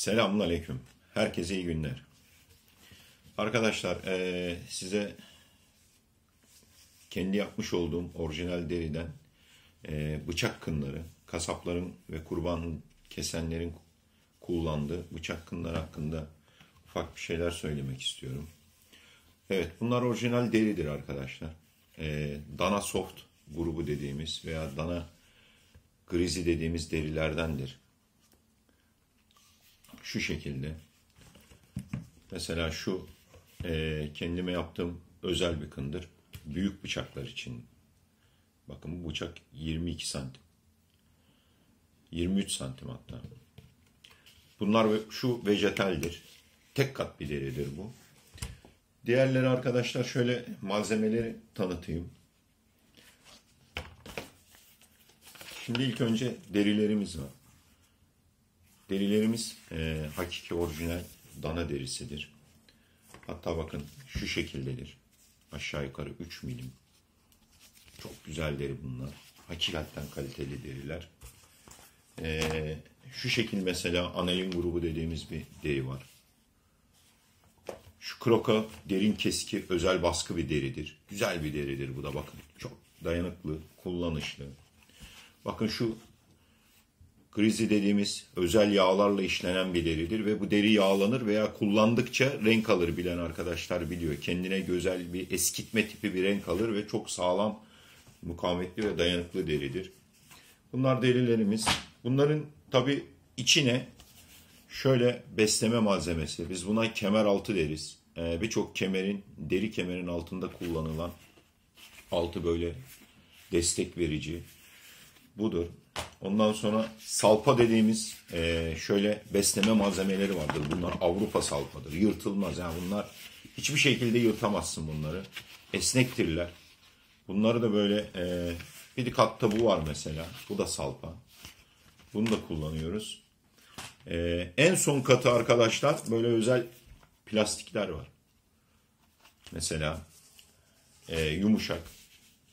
Selamun Aleyküm. Herkese iyi günler. Arkadaşlar eee, size kendi yapmış olduğum orijinal deriden eee, bıçak kınları, kasapların ve kurban kesenlerin kullandığı bıçak kınları hakkında ufak bir şeyler söylemek istiyorum. Evet bunlar orijinal deridir arkadaşlar. Eee, Dana Soft grubu dediğimiz veya Dana Grizi dediğimiz derilerdendir şu şekilde. Mesela şu e, kendime yaptığım özel bir kındır. Büyük bıçaklar için. Bakın bu bıçak 22 santim. 23 santim hatta. Bunlar şu vejetaldir. Tek kat bir deridir bu. Diğerleri arkadaşlar şöyle malzemeleri tanıtayım. Şimdi ilk önce derilerimiz var. Derilerimiz e, hakiki orijinal dana derisidir. Hatta bakın şu şekildedir. Aşağı yukarı 3 milim. Çok güzel deri bunlar. Hakikaten kaliteli deriler. E, şu şekil mesela anayın grubu dediğimiz bir deri var. Şu kroka derin keski özel baskı bir deridir. Güzel bir deridir bu da bakın. Çok dayanıklı, kullanışlı. Bakın şu Grizi dediğimiz özel yağlarla işlenen bir deridir ve bu deri yağlanır veya kullandıkça renk alır bilen arkadaşlar biliyor. Kendine güzel bir eskitme tipi bir renk alır ve çok sağlam, mukavemetli ve dayanıklı deridir. Bunlar derilerimiz. Bunların tabi içine şöyle besleme malzemesi. Biz buna kemer altı deriz. Ee, Birçok kemerin, deri kemerin altında kullanılan altı böyle destek verici, budur. Ondan sonra salpa dediğimiz eee, şöyle besleme malzemeleri vardır. Bunlar Avrupa salpadır. Yırtılmaz. Yani bunlar hiçbir şekilde yırtamazsın bunları. Esnektirler. Bunları da böyle eee bir katta bu var mesela. Bu da salpa. Bunu da kullanıyoruz. Eee, en son katı arkadaşlar böyle özel plastikler var. Mesela eee, yumuşak.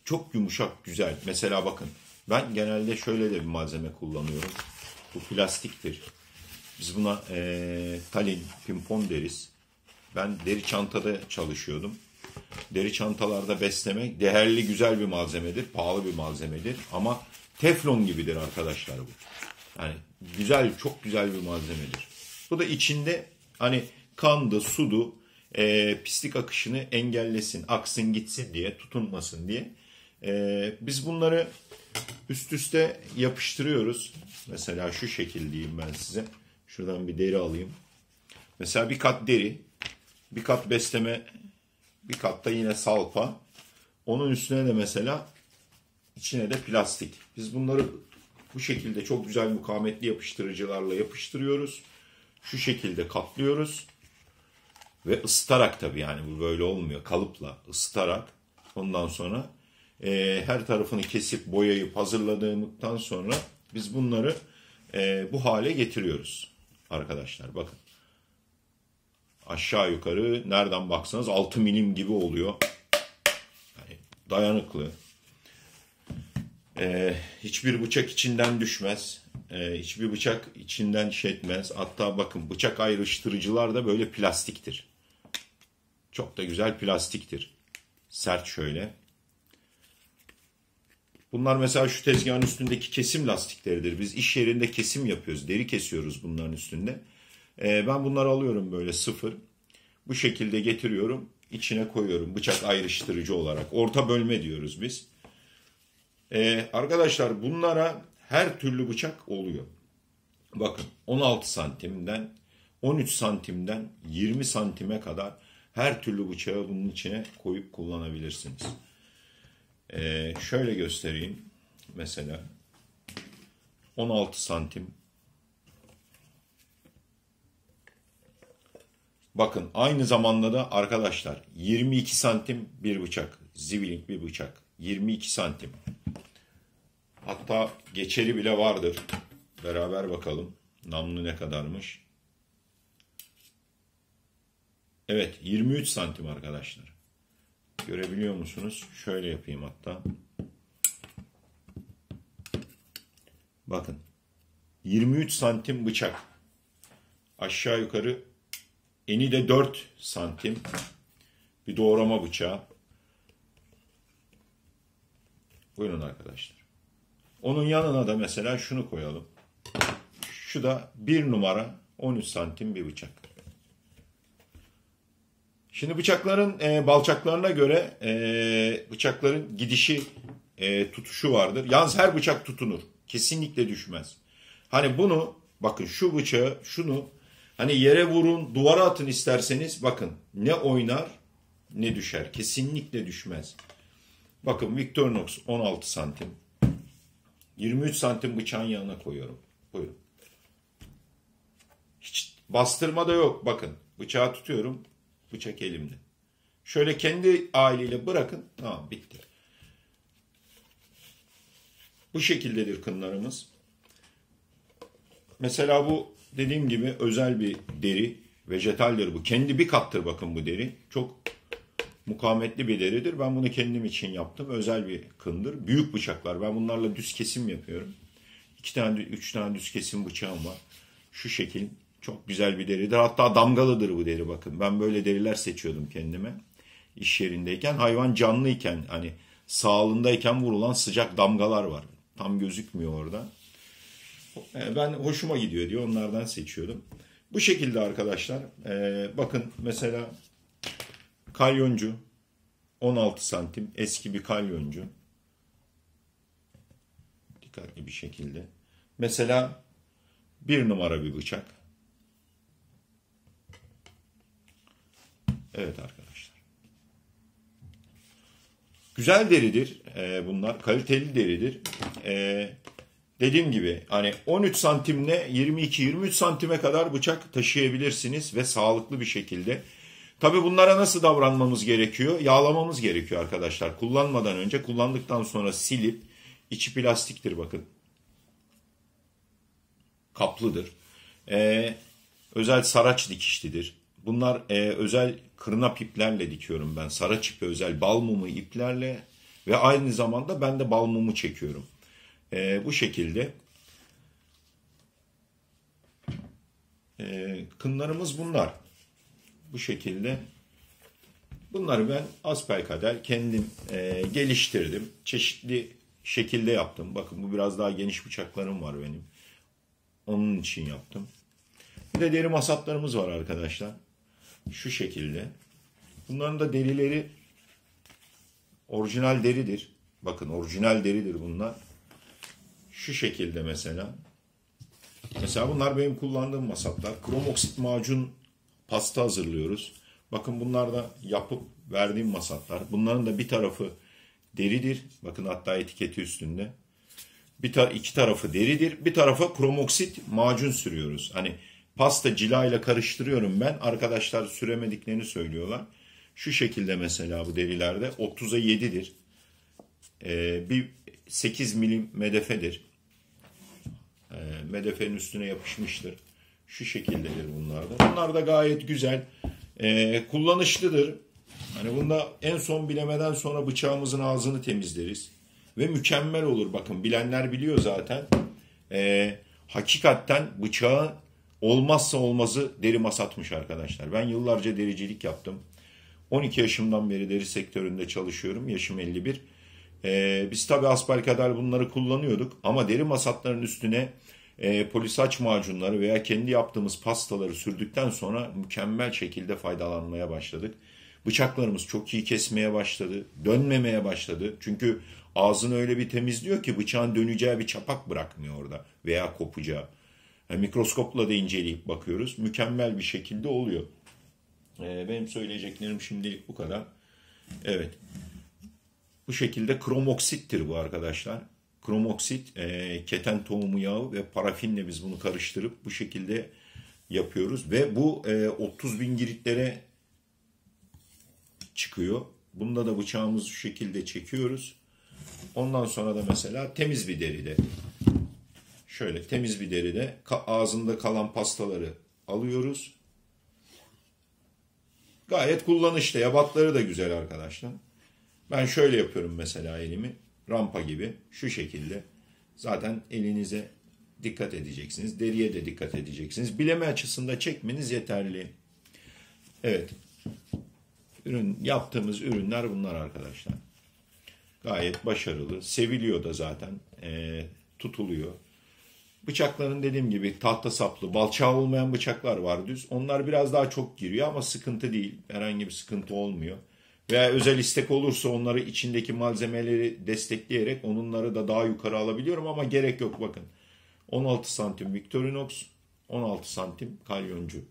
Çok yumuşak, güzel. Mesela bakın ben genelde şöyle de bir malzeme kullanıyorum. Bu plastiktir. Biz buna eee talin, pimpon deriz. Ben deri çantada çalışıyordum. Deri çantalarda besleme değerli güzel bir malzemedir. Pahalı bir malzemedir. Ama teflon gibidir arkadaşlar bu. Yani güzel, çok güzel bir malzemedir. Bu da içinde hani kandı, sudu, eee, pislik akışını engellesin, aksın gitsin diye, tutunmasın diye. Eee, biz bunları üst üste yapıştırıyoruz. Mesela şu şekil diyeyim ben size. Şuradan bir deri alayım. Mesela bir kat deri, bir kat besleme, bir kat da yine salpa. Onun üstüne de mesela içine de plastik. Biz bunları bu şekilde çok güzel mukavemetli yapıştırıcılarla yapıştırıyoruz. Şu şekilde katlıyoruz. Ve ısıtarak tabii yani bu böyle olmuyor. Kalıpla ısıtarak ondan sonra e, her tarafını kesip boyayıp hazırladığımızdan sonra biz bunları e, bu hale getiriyoruz arkadaşlar. Bakın aşağı yukarı nereden baksanız 6 milim gibi oluyor. Yani dayanıklı. E, hiçbir bıçak içinden düşmez. E, hiçbir bıçak içinden şey etmez. Hatta bakın bıçak ayrıştırıcılar da böyle plastiktir. Çok da güzel plastiktir. Sert şöyle. Bunlar mesela şu tezgahın üstündeki kesim lastikleridir. Biz iş yerinde kesim yapıyoruz. Deri kesiyoruz bunların üstünde. Ee, ben bunları alıyorum böyle sıfır. Bu şekilde getiriyorum. içine koyuyorum bıçak ayrıştırıcı olarak. Orta bölme diyoruz biz. Ee, arkadaşlar bunlara her türlü bıçak oluyor. Bakın 16 santimden 13 santimden 20 santime kadar her türlü bıçağı bunun içine koyup kullanabilirsiniz. Ee, şöyle göstereyim. Mesela 16 santim. Bakın aynı zamanda da arkadaşlar 22 santim bir bıçak. Ziviling bir bıçak. 22 santim. Hatta geçeri bile vardır. Beraber bakalım. Namlu ne kadarmış. Evet 23 santim arkadaşlar. Görebiliyor musunuz? Şöyle yapayım hatta. Bakın. 23 santim bıçak. Aşağı yukarı eni de 4 santim bir doğrama bıçağı. Buyurun arkadaşlar. Onun yanına da mesela şunu koyalım. Şu da bir numara 13 santim bir bıçak. Şimdi bıçakların e, balçaklarına göre e, bıçakların gidişi e, tutuşu vardır. Yalnız her bıçak tutunur. Kesinlikle düşmez. Hani bunu bakın şu bıçağı şunu hani yere vurun duvara atın isterseniz bakın ne oynar ne düşer. Kesinlikle düşmez. Bakın Victorinox 16 santim. 23 santim bıçağın yanına koyuyorum. Buyurun. Hiç bastırma da yok. Bakın bıçağı tutuyorum. Bıçak elimde. Şöyle kendi aileyle bırakın. Tamam bitti. Bu şekildedir kınlarımız. Mesela bu dediğim gibi özel bir deri. Vejetaldir bu. Kendi bir kattır bakın bu deri. Çok mukavemetli bir deridir. Ben bunu kendim için yaptım. Özel bir kındır. Büyük bıçaklar. Ben bunlarla düz kesim yapıyorum. İki tane, üç tane düz kesim bıçağım var. Şu şekil. Çok güzel bir deridir. Hatta damgalıdır bu deri bakın. Ben böyle deriler seçiyordum kendime. İş yerindeyken. Hayvan canlıyken hani sağlığındayken vurulan sıcak damgalar var. Tam gözükmüyor orada. E, ben hoşuma gidiyor diyor. Onlardan seçiyordum. Bu şekilde arkadaşlar. Ee, bakın mesela kalyoncu 16 santim eski bir kalyoncu. Dikkatli bir şekilde. Mesela bir numara bir bıçak. Evet arkadaşlar. Güzel deridir e, bunlar. Kaliteli deridir. E, dediğim gibi hani 13 santimle 22-23 santime kadar bıçak taşıyabilirsiniz ve sağlıklı bir şekilde. Tabi bunlara nasıl davranmamız gerekiyor? Yağlamamız gerekiyor arkadaşlar. Kullanmadan önce kullandıktan sonra silip içi plastiktir bakın. Kaplıdır. Ee, özel saraç dikişlidir. Bunlar e, özel kırna iplerle dikiyorum ben. Saraç ipi özel bal mumu iplerle ve aynı zamanda ben de bal mumu çekiyorum. E, bu şekilde e, kınlarımız bunlar. Bu şekilde bunları ben asbelkader kendim e, geliştirdim. Çeşitli şekilde yaptım. Bakın bu biraz daha geniş bıçaklarım var benim. Onun için yaptım. Bir de deri masatlarımız var arkadaşlar. Şu şekilde. Bunların da derileri orijinal deridir. Bakın orijinal deridir bunlar. Şu şekilde mesela. Mesela bunlar benim kullandığım masatlar. Kromoksit macun pasta hazırlıyoruz. Bakın bunlar da yapıp verdiğim masatlar. Bunların da bir tarafı deridir. Bakın hatta etiketi üstünde. Bir tar iki tarafı deridir. Bir tarafa kromoksit macun sürüyoruz. Hani pasta cila ile karıştırıyorum ben. Arkadaşlar süremediklerini söylüyorlar. Şu şekilde mesela bu derilerde 30'a 7'dir. Ee, bir 8 milim medefedir. Ee, medefenin üstüne yapışmıştır. Şu şekildedir bunlar da. Bunlar da gayet güzel. Ee, kullanışlıdır. Hani bunda en son bilemeden sonra bıçağımızın ağzını temizleriz. Ve mükemmel olur bakın. Bilenler biliyor zaten. Ee, hakikaten bıçağın olmazsa olmazı deri masatmış arkadaşlar. Ben yıllarca dericilik yaptım. 12 yaşımdan beri deri sektöründe çalışıyorum. Yaşım 51. Ee, biz tabi asbelkader bunları kullanıyorduk. Ama deri masatların üstüne e, polisaç macunları veya kendi yaptığımız pastaları sürdükten sonra mükemmel şekilde faydalanmaya başladık. Bıçaklarımız çok iyi kesmeye başladı. Dönmemeye başladı. Çünkü ağzını öyle bir temizliyor ki bıçağın döneceği bir çapak bırakmıyor orada veya kopacağı. Yani mikroskopla da inceleyip bakıyoruz. Mükemmel bir şekilde oluyor. Ee, benim söyleyeceklerim şimdilik bu kadar. Evet. Bu şekilde kromoksittir bu arkadaşlar. Kromoksit, e, keten tohumu yağı ve parafinle biz bunu karıştırıp bu şekilde yapıyoruz. Ve bu e, 30 bin giritlere çıkıyor. Bunda da bıçağımızı şu şekilde çekiyoruz. Ondan sonra da mesela temiz bir deride şöyle temiz bir deride ağzında kalan pastaları alıyoruz. Gayet kullanışlı. Yabatları da güzel arkadaşlar. Ben şöyle yapıyorum mesela elimi. Rampa gibi. Şu şekilde. Zaten elinize dikkat edeceksiniz. Deriye de dikkat edeceksiniz. Bileme açısında çekmeniz yeterli. Evet. Ürün yaptığımız ürünler bunlar arkadaşlar. Gayet başarılı. Seviliyor da zaten. Ee, tutuluyor. Bıçakların dediğim gibi tahta saplı, balçağı olmayan bıçaklar var düz. Onlar biraz daha çok giriyor ama sıkıntı değil. Herhangi bir sıkıntı olmuyor. Veya özel istek olursa onları içindeki malzemeleri destekleyerek onları da daha yukarı alabiliyorum ama gerek yok bakın. 16 santim Victorinox, 16 santim kalyoncu.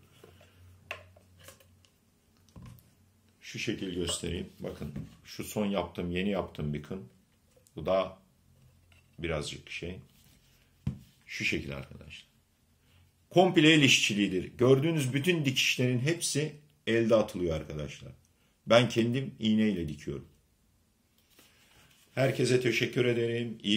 Şu şekil göstereyim. Bakın şu son yaptığım, yeni yaptığım bir kın. Bu da birazcık şey. Şu şekil arkadaşlar. Komple el işçiliğidir. Gördüğünüz bütün dikişlerin hepsi elde atılıyor arkadaşlar. Ben kendim iğneyle dikiyorum. Herkese teşekkür ederim. İyi